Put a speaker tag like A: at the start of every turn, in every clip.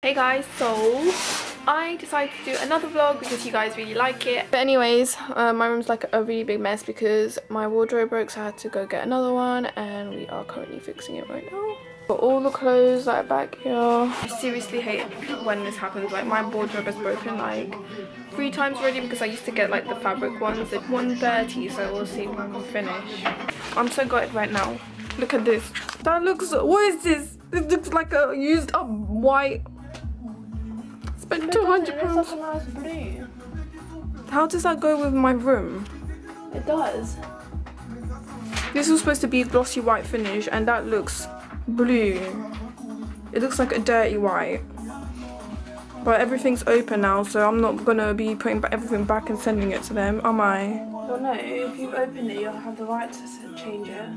A: Hey guys, so I decided to do another vlog because you guys really like it. But anyways, uh, my room's like a really big mess because my wardrobe broke so I had to go get another one and we are currently fixing it right now. Got all the clothes like back here. I seriously hate when this happens. Like my wardrobe is broken like three times already because I used to get like the fabric ones at 130 so we'll see when I finish. I'm so gutted right now. Look at this. That looks, what is this? It looks like a used up white spent 200 pounds.
B: nice blue.
A: How does that go with my room?
B: It does.
A: This was supposed to be glossy white finish and that looks blue. It looks like a dirty white. But everything's open now so I'm not gonna be putting everything back and sending it to them, am I?
B: Well no, if you open it you'll have the right to change it.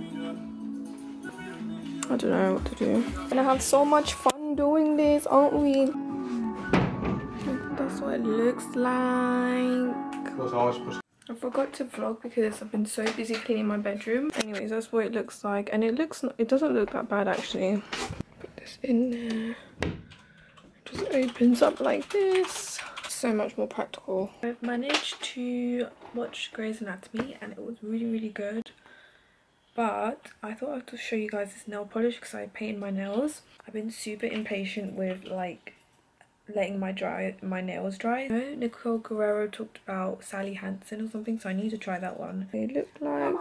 A: I don't know what to do. Gonna have so much fun doing this, aren't we? That's what it looks like. I forgot to vlog because I've been so busy cleaning my bedroom. Anyways, that's what it looks like. And it looks, it doesn't look that bad actually. Put this in there. It just opens up like this. So much more practical. I've managed to watch Grey's Anatomy and it was really, really good. But I thought I'd just show you guys this nail polish because I painted my nails. I've been super impatient with like letting my dry my nails dry. You know, Nicole Guerrero talked about Sally Hansen or something, so I need to try that one. They look like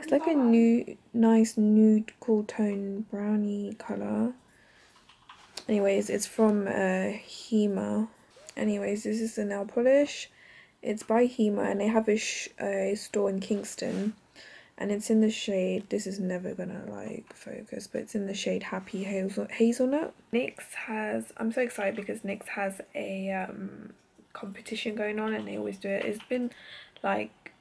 A: it's like a new nice nude cool tone brownie colour. Anyways, it's from uh, Hema. Anyways, this is the nail polish. It's by Hema and they have a, a store in Kingston and it's in the shade this is never gonna like focus but it's in the shade happy hazel hazelnut. Nyx has i'm so excited because nyx has a um competition going on and they always do it. It's been like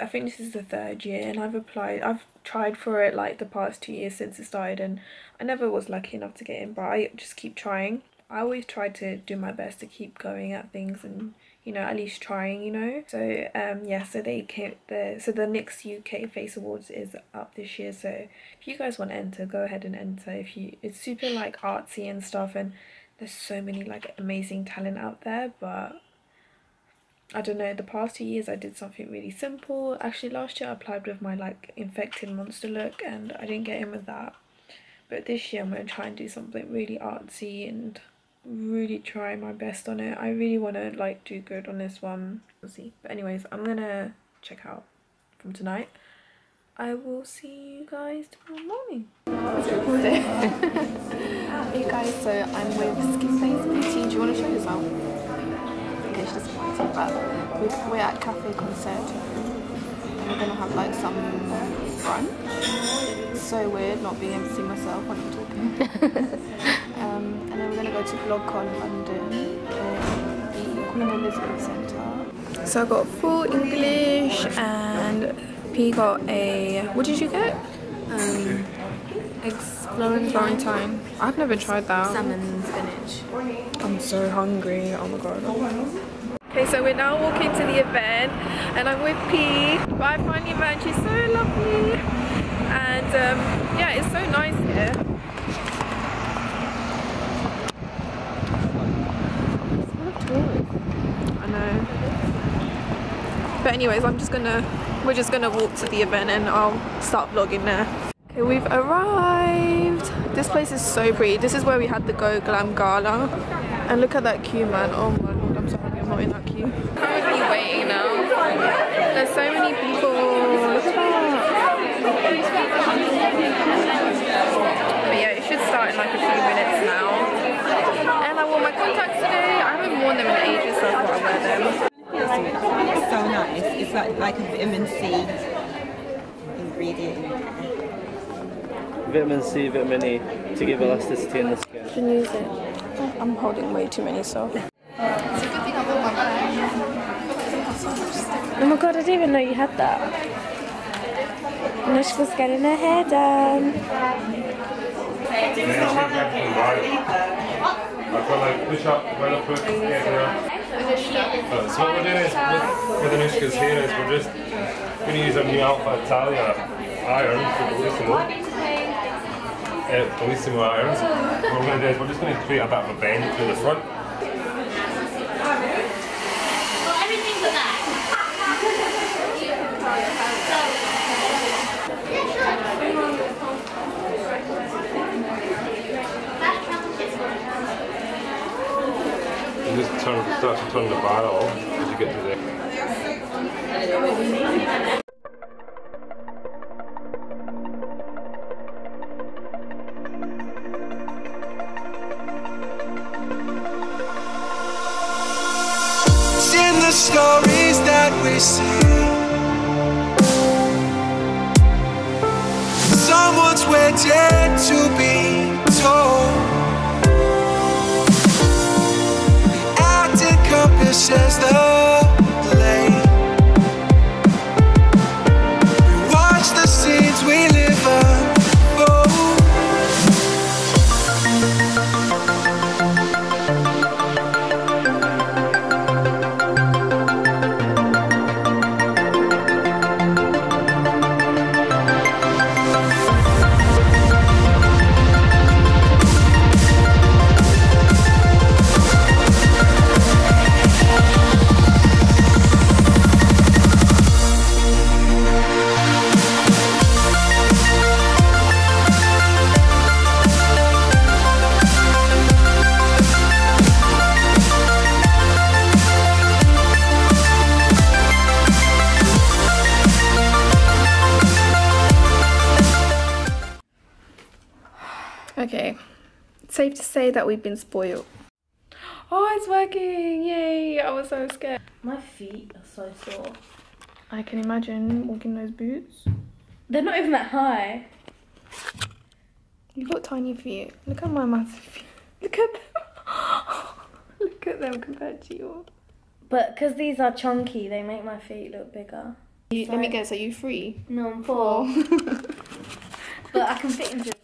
A: i think this is the third year and i've applied i've tried for it like the past two years since it started and i never was lucky enough to get in but i just keep trying. I always try to do my best to keep going at things and you know at least trying you know? So um yeah so they came the so the Nyx UK Face Awards is up this year. So if you guys want to enter go ahead and enter. If you it's super like artsy and stuff and there's so many like amazing talent out there but I don't know the past two years I did something really simple. Actually last year I applied with my like infected monster look and I didn't get in with that. But this year I'm going to try and do something really artsy and really try my best on it. I really want to like do good on this one. We'll see. But anyways, I'm gonna check out from tonight. I will see you guys tomorrow morning. hey guys, so I'm with Skin Face Beauty. Do you want to show yourself? Okay, she doesn't want to, but we're at Cafe Concert And we're gonna have like some brunch. It's so weird not being able to see myself when I'm talking. um, and then we're going to go to BlogCon London in the Queen Elizabeth Centre. So I got full English and P got a, what did you get?
B: Um, eggs Florentine.
A: Florentine. I've never tried that.
B: Salmon spinach.
A: I'm so hungry, oh my god. Okay, so we're now walking to the event and I'm with P. But I finally met she's so lovely. And um, yeah, it's so nice here. I know. But anyways, I'm just gonna, we're just gonna walk to the event and I'll start vlogging there. Okay, we've arrived. This place is so pretty. This is where we had the Go Glam Gala. And look at that queue, man. Oh my lord, I'm so happy I'm not in that queue. Currently waiting now. There's so many people. But yeah, it should start in like a few minutes now. And I wore my contacts today. I haven't worn them in ages, so I thought I'd wear them.
C: It's so nice. It's like like a vitamin C ingredient.
D: Vitamin C, vitamin E to give elasticity in the skin.
A: You can use it. I'm holding way too many so.
B: Oh my god, I didn't even know you had that. Anoushka's getting her hair done.
E: So what we're doing is with, with Anoushka's here is we're just going to use a new Alpha Italia iron loosen up. uh, bellissimo irons. What we're going to do is we're just going to create a bit of a bend through the front. Turn, start to turn the off as you get to there.
F: In the stories that we see. Someone's waiting to be encompasses the
A: safe to say that we've been spoiled. Oh, it's working! Yay! I was so scared.
B: My feet are so sore.
A: I can imagine walking those boots.
B: They're not even that high.
A: You've got tiny feet. Look at my massive feet. Look at them. Look at them compared to yours.
B: But because these are chunky, they make my feet look bigger.
A: You, let me guess, are you free?
B: No, I'm four. but I can fit into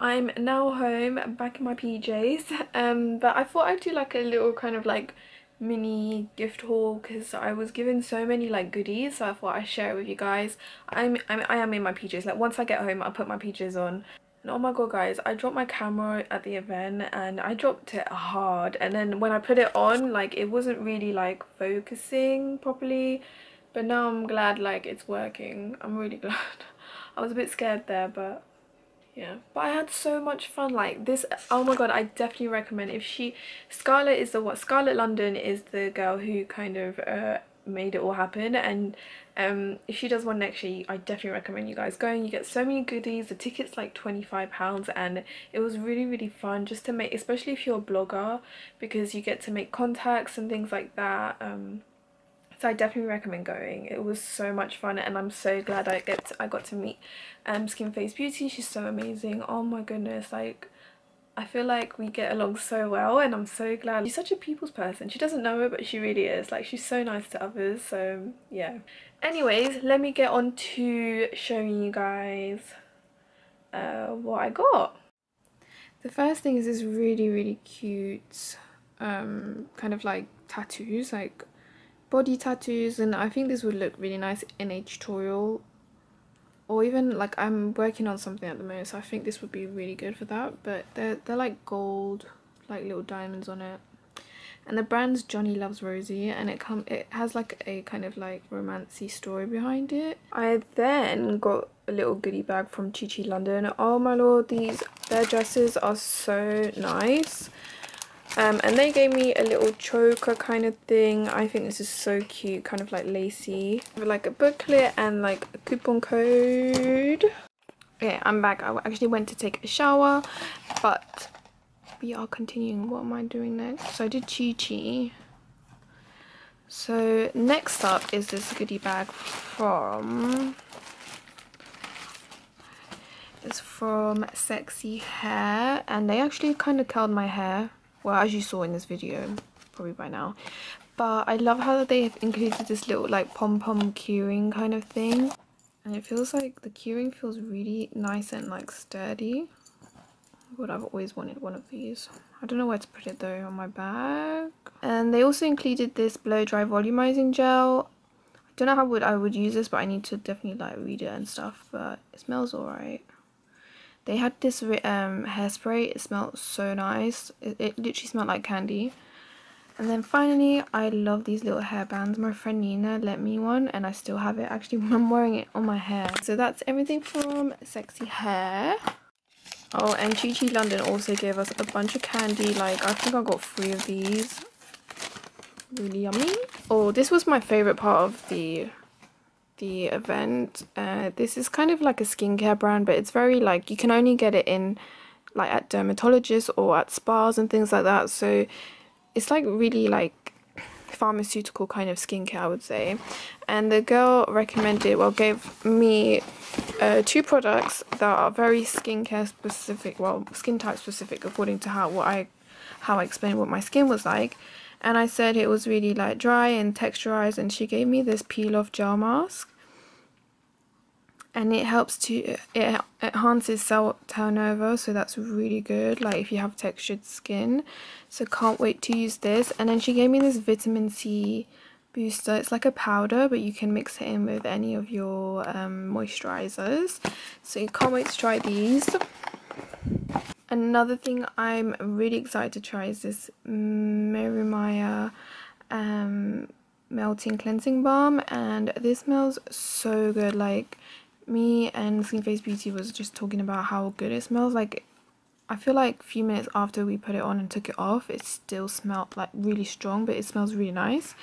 A: I'm now home, back in my PJs. Um, but I thought I'd do like a little kind of like mini gift haul because I was given so many like goodies. So I thought I'd share it with you guys. I'm, I'm I am in my PJs. Like once I get home, I'll put my PJs on. And oh my god, guys! I dropped my camera at the event and I dropped it hard. And then when I put it on, like it wasn't really like focusing properly. But now I'm glad like it's working. I'm really glad. I was a bit scared there, but yeah but i had so much fun like this oh my god i definitely recommend if she scarlett is the what scarlett london is the girl who kind of uh made it all happen and um if she does one next year i definitely recommend you guys going. You get so many goodies the ticket's like 25 pounds and it was really really fun just to make especially if you're a blogger because you get to make contacts and things like that um so I definitely recommend going. It was so much fun and I'm so glad I get to, I got to meet um Skin Face Beauty. She's so amazing. Oh my goodness, like I feel like we get along so well and I'm so glad. She's such a people's person. She doesn't know it but she really is. Like she's so nice to others. So yeah. Anyways, let me get on to showing you guys uh, what I got. The first thing is this really really cute um kind of like tattoos like body tattoos and I think this would look really nice in a tutorial or even like I'm working on something at the moment so I think this would be really good for that but they're, they're like gold like little diamonds on it and the brand's Johnny Loves Rosie and it come it has like a kind of like romancy story behind it. I then got a little goodie bag from Chi Chi London. Oh my lord these their dresses are so nice. Um, and they gave me a little choker kind of thing. I think this is so cute, kind of like lacy. Like a booklet and like a coupon code. Okay, I'm back. I actually went to take a shower, but we are continuing. What am I doing next? So I did Chi Chi. So next up is this goodie bag from it's from Sexy Hair and they actually kind of curled my hair. Well, as you saw in this video, probably by now. But I love how they have included this little like pom-pom keyring kind of thing. And it feels like the keyring feels really nice and like sturdy. But I've always wanted one of these. I don't know where to put it though on my bag. And they also included this blow dry volumizing gel. I don't know how would I would use this, but I need to definitely like read it and stuff. But it smells alright. They had this um, hairspray. It smelled so nice. It, it literally smelled like candy. And then finally, I love these little hairbands. My friend Nina lent me one and I still have it. Actually, I'm wearing it on my hair. So that's everything from Sexy Hair. Oh, and Chi Chi London also gave us a bunch of candy. Like, I think I got three of these. Really yummy. Oh, this was my favorite part of the the event. Uh, this is kind of like a skincare brand, but it's very like you can only get it in like at dermatologists or at spas and things like that. So it's like really like pharmaceutical kind of skincare, I would say. And the girl recommended, well, gave me uh, two products that are very skincare specific, well, skin type specific, according to how what I how I explained what my skin was like and I said it was really like dry and texturized and she gave me this peel off gel mask and it helps to it enhances cell turnover so that's really good like if you have textured skin. So can't wait to use this. And then she gave me this vitamin c booster. It's like a powder but you can mix it in with any of your um, moisturizers. So you can't wait to try these. Another thing i'm really excited to try is this Miriamaya um melting cleansing balm and this smells so good like me and Skin Face Beauty was just talking about how good it smells. Like, I feel like a few minutes after we put it on and took it off, it still smelled like really strong, but it smells really nice.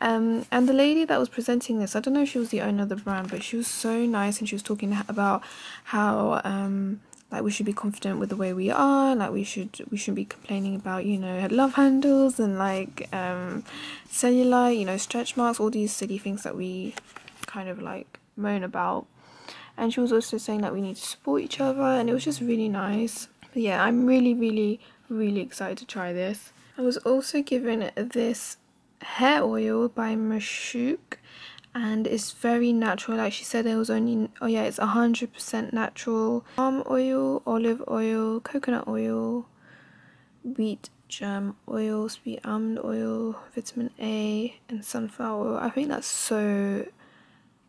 A: Um, and the lady that was presenting this, I don't know if she was the owner of the brand, but she was so nice and she was talking about how um, like we should be confident with the way we are like we should we shouldn't be complaining about you know love handles and like um cellulite you know stretch marks all these silly things that we kind of like moan about and she was also saying that we need to support each other and it was just really nice. But yeah i'm really really really excited to try this. I was also given this hair oil by Mashuk and it's very natural. Like she said it was only oh yeah it's 100% natural. Palm oil olive oil coconut oil wheat germ oil sweet almond oil vitamin a and sunflower oil. I think that's so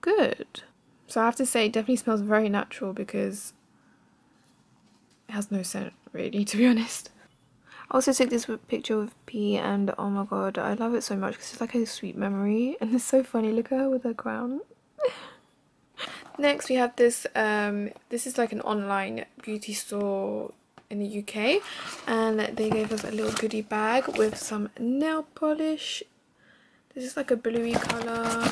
A: good so I have to say, it definitely smells very natural because it has no scent really, to be honest. I also took this picture with P and oh my god, I love it so much because it's like a sweet memory and it's so funny. Look at her with her crown. Next we have this, um, this is like an online beauty store in the UK and they gave us a little goodie bag with some nail polish. This is like a bluey colour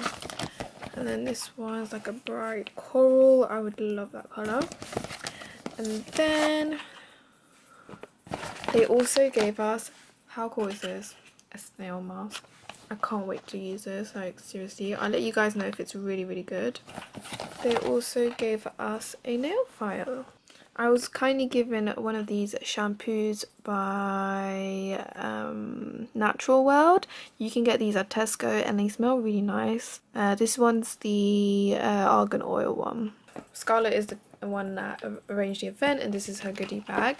A: and then this one's like a bright coral. I would love that color. And then they also gave us how cool is this? A snail mask. I can't wait to use this like seriously. I'll let you guys know if it's really really good. They also gave us a nail file I was kindly given one of these shampoos by um, Natural World. You can get these at Tesco and they smell really nice. Uh, this one's the uh, argan oil one. Scarlett is the one that arranged the event and this is her goodie bag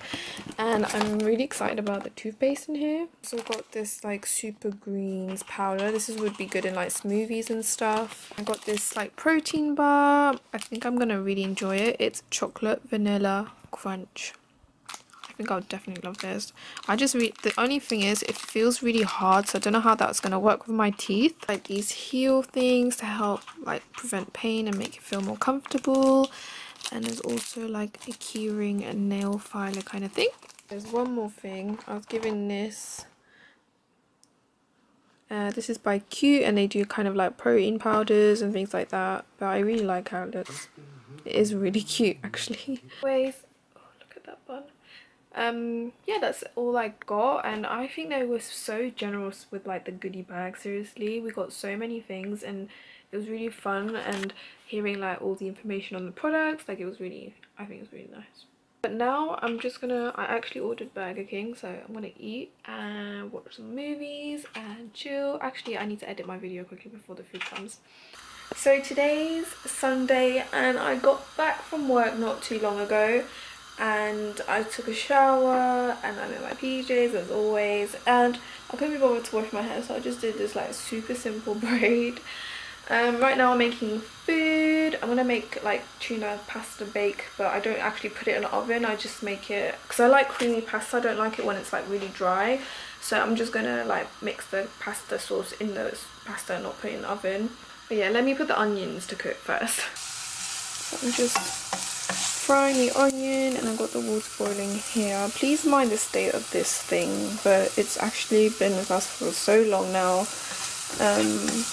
A: and I'm really excited about the toothpaste in here. So I've got this like super greens powder. This is would be good in like smoothies and stuff. I've got this like protein bar. I think I'm gonna really enjoy it. It's chocolate vanilla crunch. I think I would definitely love this. I just read the only thing is it feels really hard so I don't know how that's gonna work with my teeth. Like these heel things to help like prevent pain and make it feel more comfortable and there's also like a keyring and nail filer kind of thing. There's one more thing. I was given this uh, this is by Q and they do kind of like protein powders and things like that but I really like how it looks. It is really cute actually. Anyways oh look at that bun. Um yeah that's all i got and i think they were so generous with like the goodie bag seriously. We got so many things and it was really fun and hearing like all the information on the products like it was really i think it was really nice. But now i'm just gonna i actually ordered burger king so i'm gonna eat and watch some movies and chill. Actually i need to edit my video quickly before the food comes. So today's sunday and i got back from work not too long ago and I took a shower and I'm in my PJs as always and I couldn't be bothered to wash my hair so I just did this like super simple braid. Um, right now I'm making food. I'm gonna make like tuna pasta bake but I don't actually put it in the oven. I just make it because I like creamy pasta. I don't like it when it's like really dry. So I'm just gonna like mix the pasta sauce in the pasta and not put it in the oven. But yeah, let me put the onions to cook first. So I'm just frying the onion and I've got the water boiling here. Please mind the state of this thing, but it's actually been with us for so long now. Um,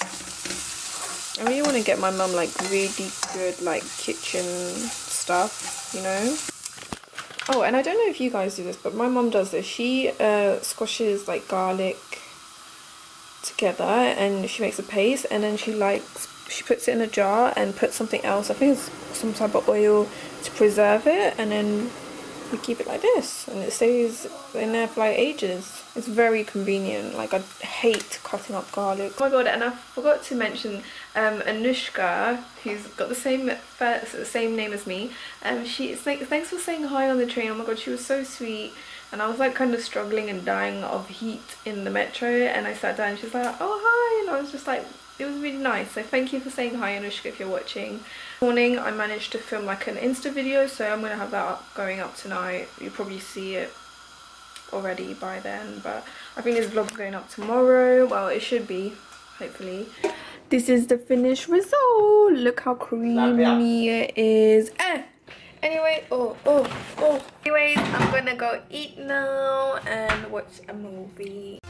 A: I really want to get my mum like really good like kitchen stuff, you know. Oh, and I don't know if you guys do this, but my mum does this. She uh, squashes like garlic together and she makes a paste and then she likes she puts it in a jar and puts something else. I think it's some type of oil to preserve it and then we keep it like this and it stays in there for like ages it's very convenient like I hate cutting up garlic oh my god and I forgot to mention um, Anushka who's got the same first, same name as me um, she like thanks for saying hi on the train. Oh my god she was so sweet. And I was like kind of struggling and dying of heat in the metro. And I sat down she's like oh hi. And I was just like it was really nice. So thank you for saying hi Anushka if you're watching. Morning I managed to film like an insta video. So I'm gonna have that up, going up tonight. You'll probably see it already by then. But I think this vlog is going up tomorrow. Well it should be hopefully this is the finished result. Look how creamy it is. Eh. anyway oh oh oh. Anyways I'm gonna go eat now and watch a movie